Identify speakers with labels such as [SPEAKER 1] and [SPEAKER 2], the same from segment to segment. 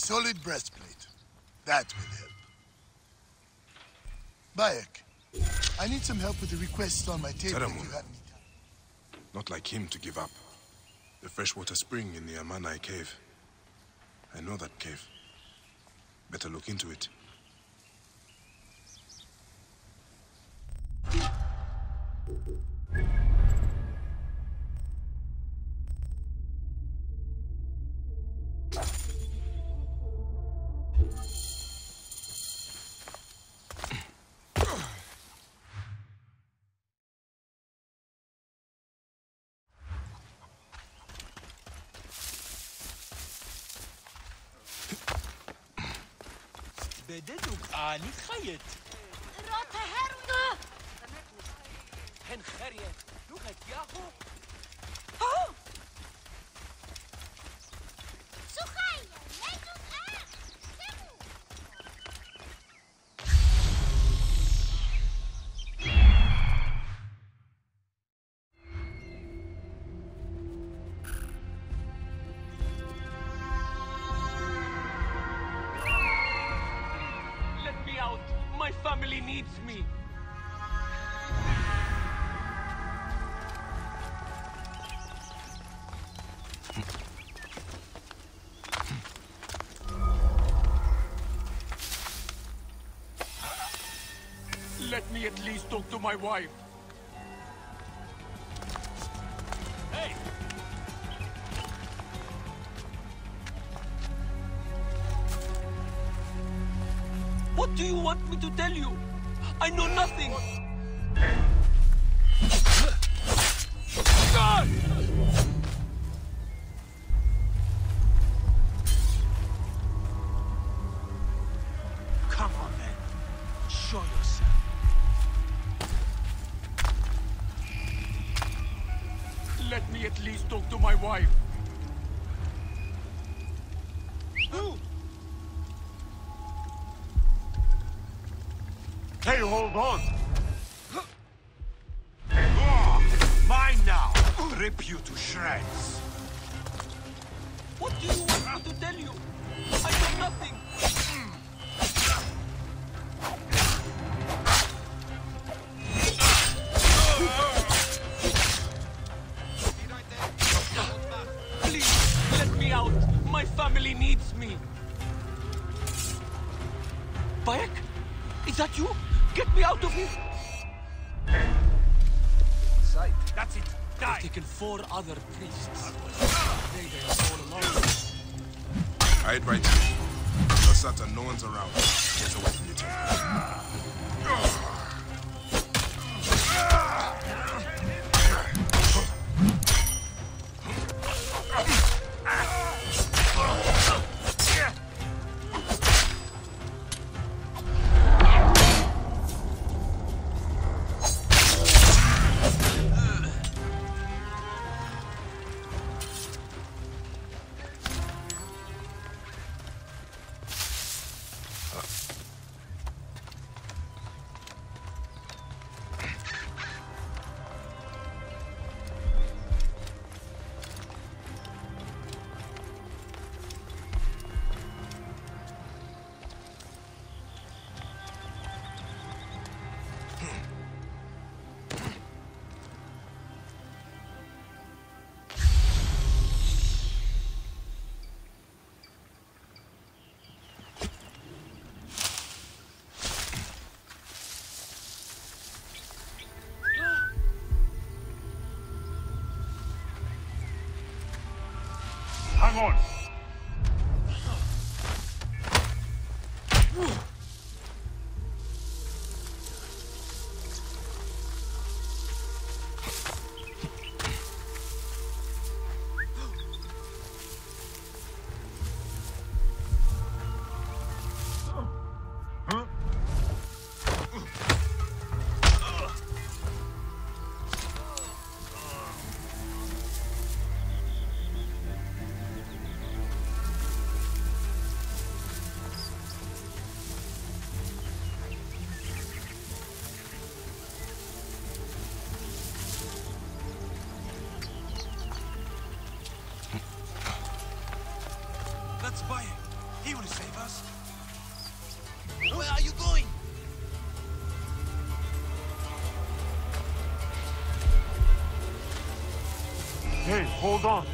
[SPEAKER 1] solid breastplate. That will help. Bayek, I need some help with the requests on my table if you have any time.
[SPEAKER 2] Not like him to give up. The freshwater spring in the Amanai cave. I know that cave. Better look into it.
[SPEAKER 3] بددك آني خيط
[SPEAKER 4] رات هرنا
[SPEAKER 3] هن خريت لغت ياهو
[SPEAKER 4] سخية
[SPEAKER 3] Let me at least talk to my wife. Hey! What do you want me to tell you? I know nothing.
[SPEAKER 5] Hey, hold on! Mine now! Rip you to shreds!
[SPEAKER 3] What do you want me to tell you? I know nothing. Please, let me out. My family needs me. Bayek? Is that you? Get me out of here.
[SPEAKER 5] Sight. That's it.
[SPEAKER 3] I've taken four other priests. They they are all alone.
[SPEAKER 2] Hide right here. You're certain no one's around. Get away from each other.
[SPEAKER 5] On! Hold on.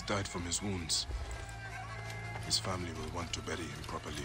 [SPEAKER 2] Has died from his wounds. His family will want to bury him properly.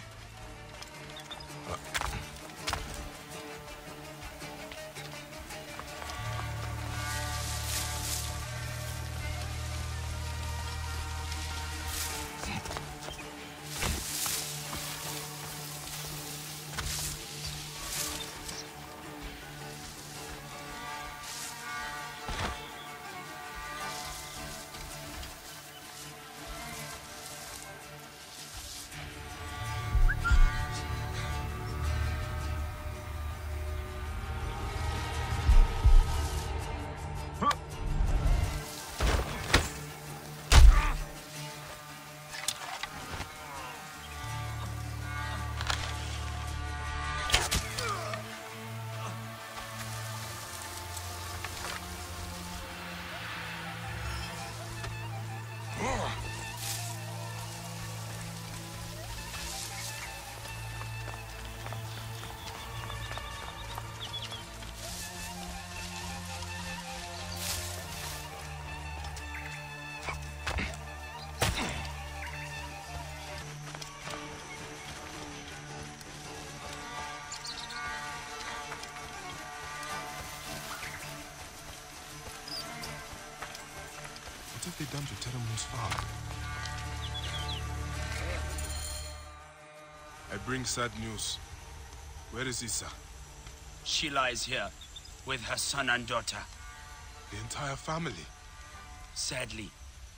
[SPEAKER 2] Have they done to Teramun's farm? I bring sad news. Where is Issa?
[SPEAKER 6] She lies here with her son and daughter.
[SPEAKER 2] The entire family.
[SPEAKER 6] Sadly,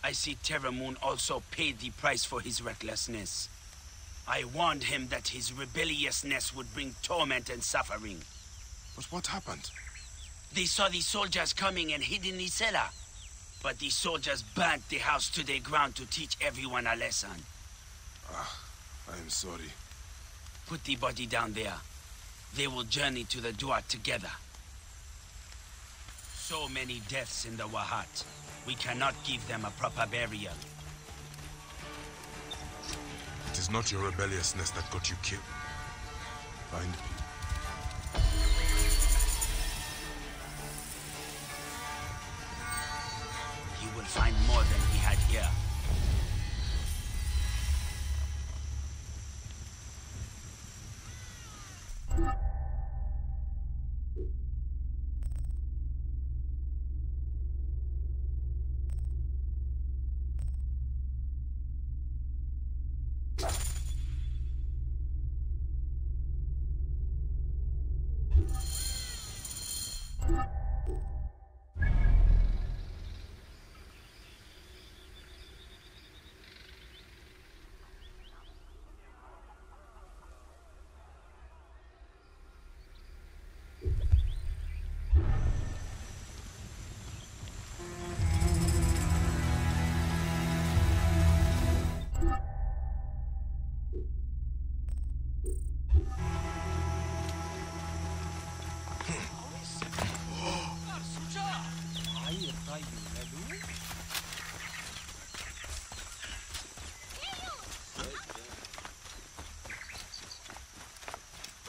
[SPEAKER 6] I see Teramun also paid the price for his recklessness. I warned him that his rebelliousness would bring torment and suffering.
[SPEAKER 2] But what happened?
[SPEAKER 6] They saw the soldiers coming and hid in the cellar. But the soldiers burnt the house to the ground to teach everyone a lesson.
[SPEAKER 2] Ah, I am sorry.
[SPEAKER 6] Put the body down there. They will journey to the Duat together. So many deaths in the Wahat. We cannot give them a proper burial.
[SPEAKER 2] It is not your rebelliousness that got you killed. Find me.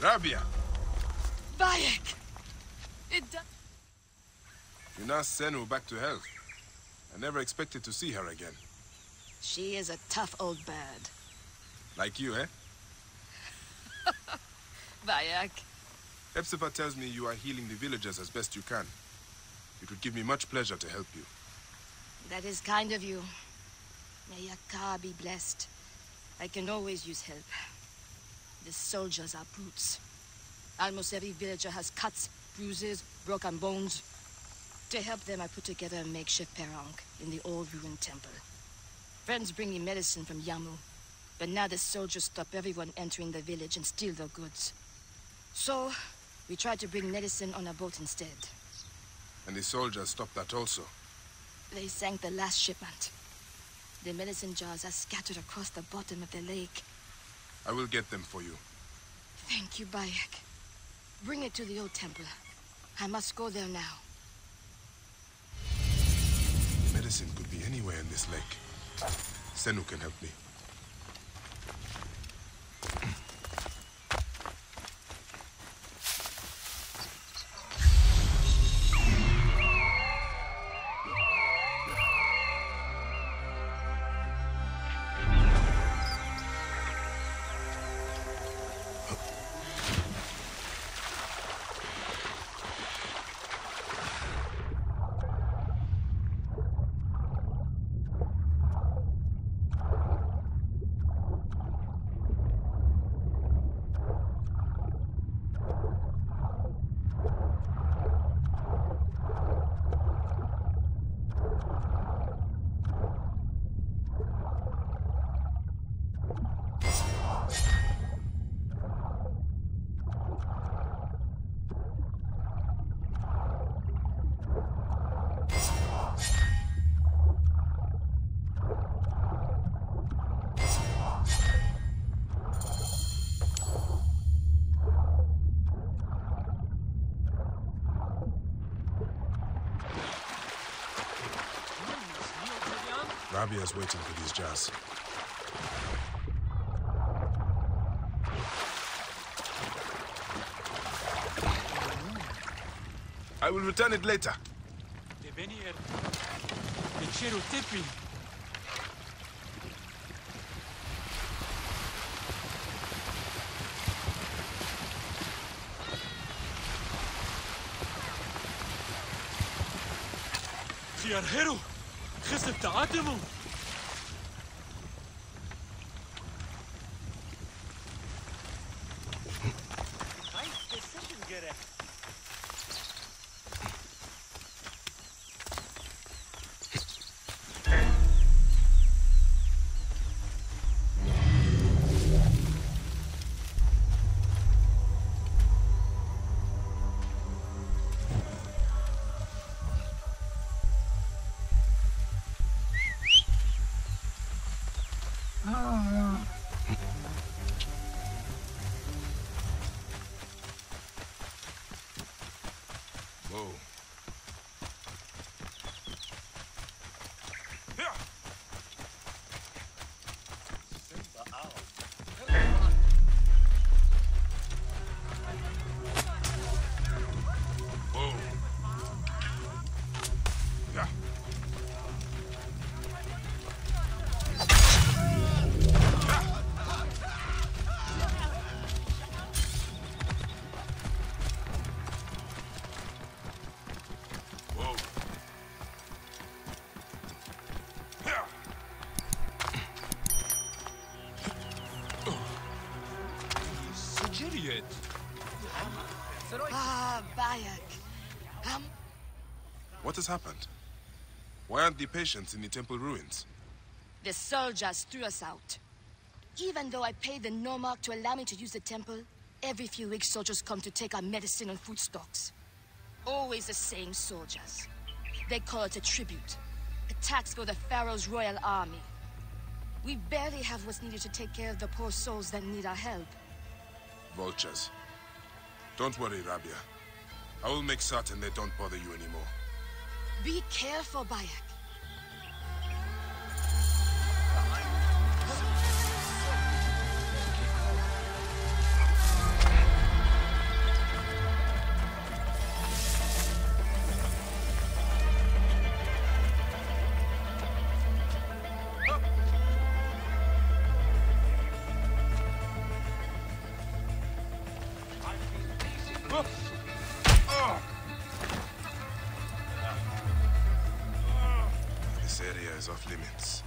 [SPEAKER 2] Rabia!
[SPEAKER 7] Bayek! It does...
[SPEAKER 2] You now Senu back to health. I never expected to see her again.
[SPEAKER 7] She is a tough old bird.
[SPEAKER 2] Like you, eh?
[SPEAKER 7] Bayek.
[SPEAKER 2] Hepzibah tells me you are healing the villagers as best you can. It would give me much pleasure to help you.
[SPEAKER 7] That is kind of you. May Yakar be blessed. I can always use help. The soldiers are brutes. Almost every villager has cuts, bruises, broken bones. To help them, I put together a makeshift perang in the old ruined temple. Friends bring me medicine from Yamu, but now the soldiers stop everyone entering the village and steal their goods. So, we tried to bring medicine on a boat instead.
[SPEAKER 2] And the soldiers stopped that also.
[SPEAKER 7] They sank the last shipment. The medicine jars are scattered across the bottom of the lake.
[SPEAKER 2] I will get them for you.
[SPEAKER 7] Thank you, Bayek. Bring it to the old temple. I must go there now.
[SPEAKER 2] Medicine could be anywhere in this lake. Senu can help me. Rabia's waiting for these jars. I will return it later.
[SPEAKER 5] Er... Hero!
[SPEAKER 7] خسر
[SPEAKER 2] تعاتمه has happened? Why aren't the patients in the temple ruins?
[SPEAKER 7] the soldiers threw us out. Even though I paid the Nomarch to allow me to use the temple, every few weeks soldiers come to take our medicine and food stocks. Always the same soldiers. They call it a tribute. A tax for the Pharaoh's royal army. We barely have what's needed to take care of the poor souls that need our help.
[SPEAKER 2] Vultures. Don't worry, Rabia. I will make certain they don't bother you anymore.
[SPEAKER 7] Be careful, Bayek.
[SPEAKER 2] Is off limits.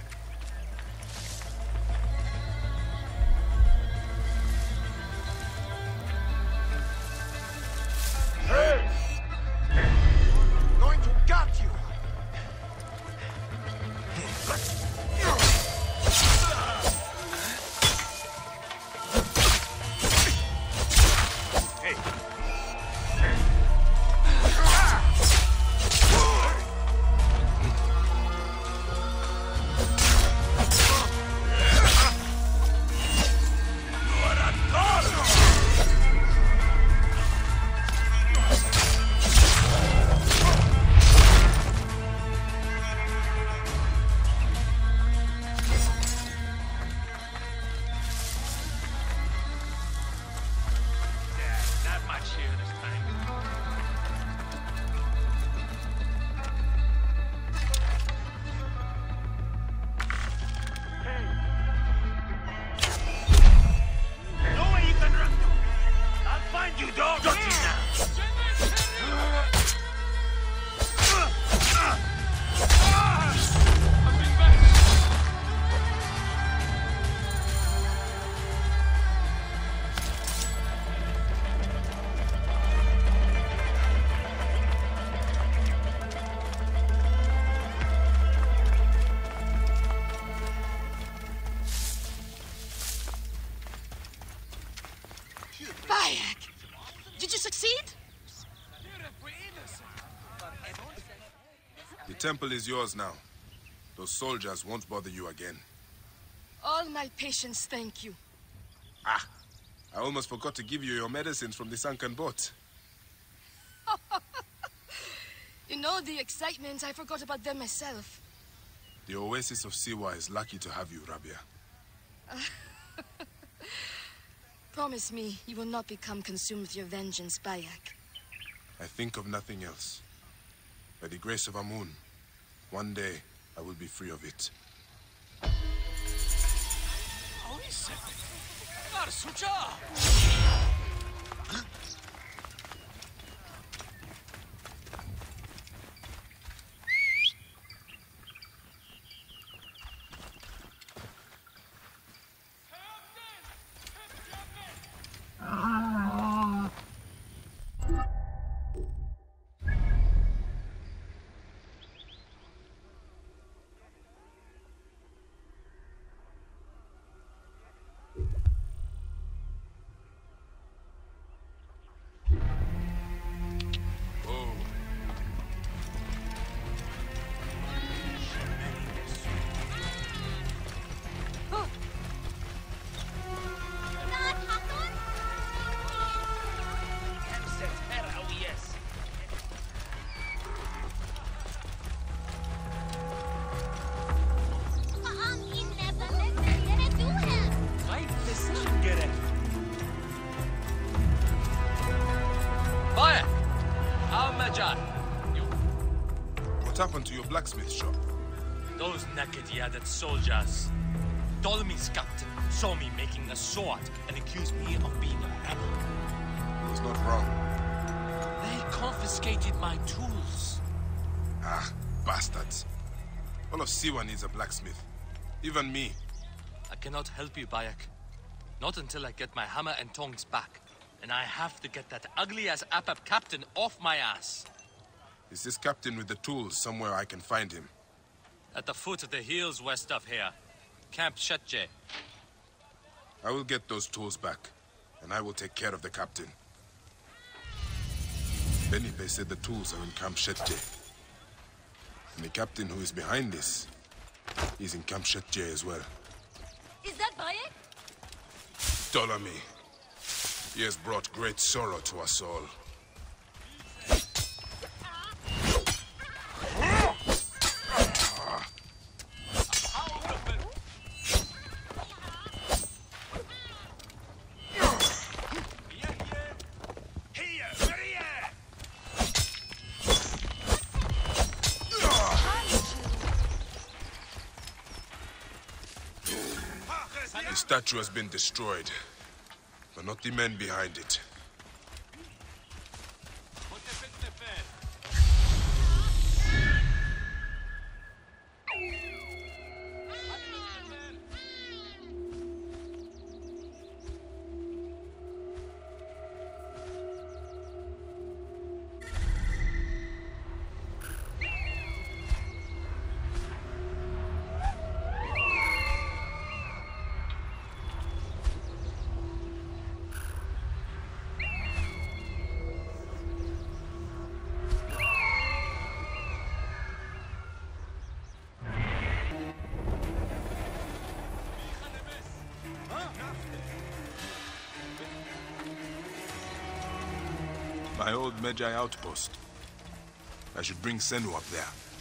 [SPEAKER 2] The temple is yours now. Those soldiers won't bother you again.
[SPEAKER 7] All my patience, thank you.
[SPEAKER 2] Ah, I almost forgot to give you your medicines from the sunken boat.
[SPEAKER 7] You know the excitement, I forgot about them myself.
[SPEAKER 2] The Oasis of Siwa is lucky to have you, Rabia.
[SPEAKER 7] Promise me you will not become consumed with your vengeance, Bayek.
[SPEAKER 2] I think of nothing else. By the grace of Amun, one day I will be free of it. Oh, happened to your blacksmith shop?
[SPEAKER 8] those naked yadded soldiers. Ptolemy's captain saw me making a sword and accused me of being a rebel.
[SPEAKER 2] He was not wrong.
[SPEAKER 8] They confiscated my tools.
[SPEAKER 2] Ah, bastards. All of Siwa needs a blacksmith. Even me.
[SPEAKER 8] I cannot help you, Bayek. Not until I get my hammer and tongs back. And I have to get that ugly-ass Apap captain off my ass.
[SPEAKER 2] Is this captain with the tools somewhere I can find him?
[SPEAKER 8] At the foot of the hills west of here. Camp Shetje.
[SPEAKER 2] I will get those tools back, and I will take care of the captain. Benipe said the tools are in Camp Shetje. And the captain who is behind this is in Camp Shetje as well.
[SPEAKER 4] Is that Bayek?
[SPEAKER 2] Ptolemy. He has brought great sorrow to us all. Statue has been destroyed, but not the men behind it. My old Medjay outpost. I should bring Senu up there.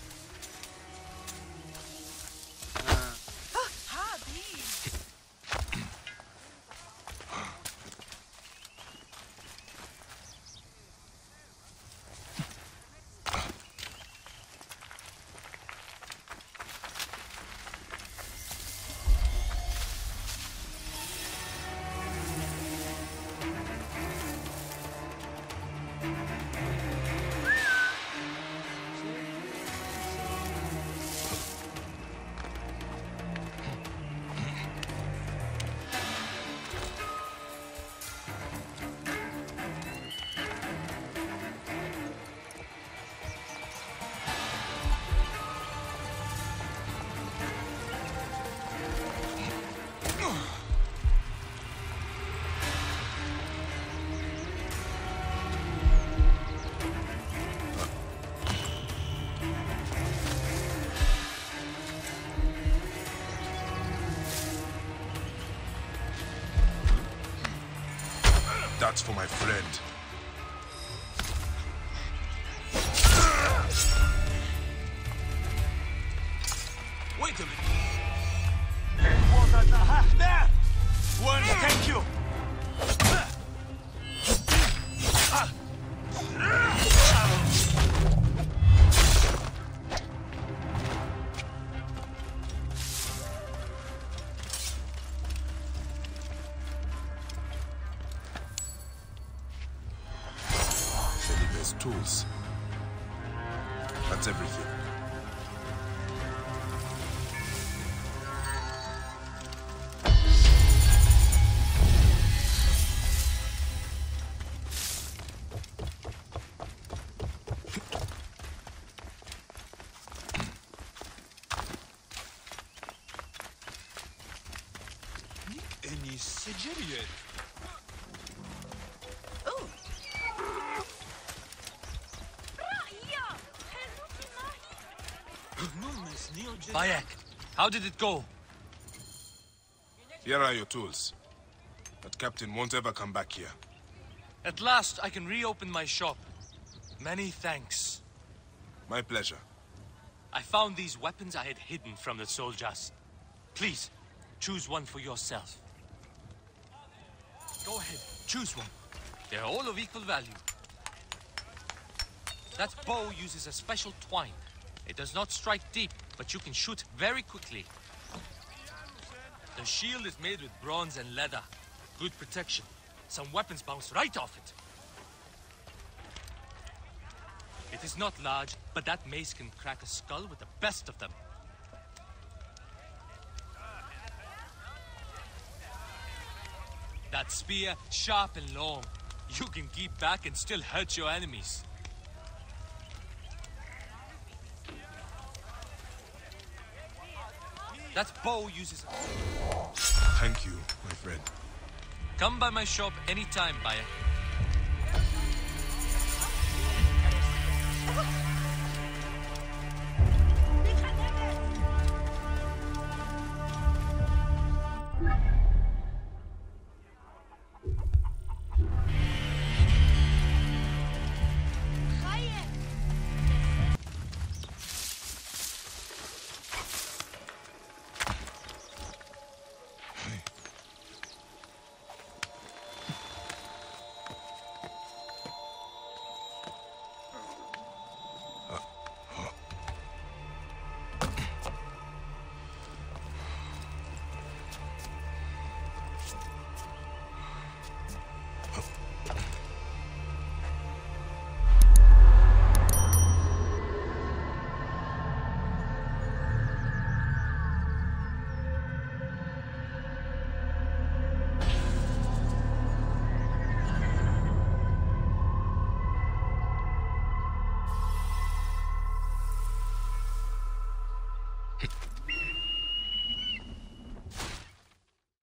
[SPEAKER 2] For my friend.
[SPEAKER 8] Bayek, how did it go?
[SPEAKER 2] Here are your tools. That captain won't ever come back here.
[SPEAKER 8] At last, I can reopen my shop. Many thanks.
[SPEAKER 2] My pleasure.
[SPEAKER 8] I found these weapons I had hidden from the soldiers. Please, choose one for yourself. Go ahead, choose one. They're all of equal value. That bow uses a special twine. It does not strike deep, but you can shoot very quickly. The shield is made with bronze and leather. Good protection. Some weapons bounce right off it. It is not large, but that mace can crack a skull with the best of them. That spear, sharp and long. You can keep back and still hurt your enemies. That bow uses.
[SPEAKER 2] Thank you, my friend.
[SPEAKER 8] Come by my shop anytime, Bayek.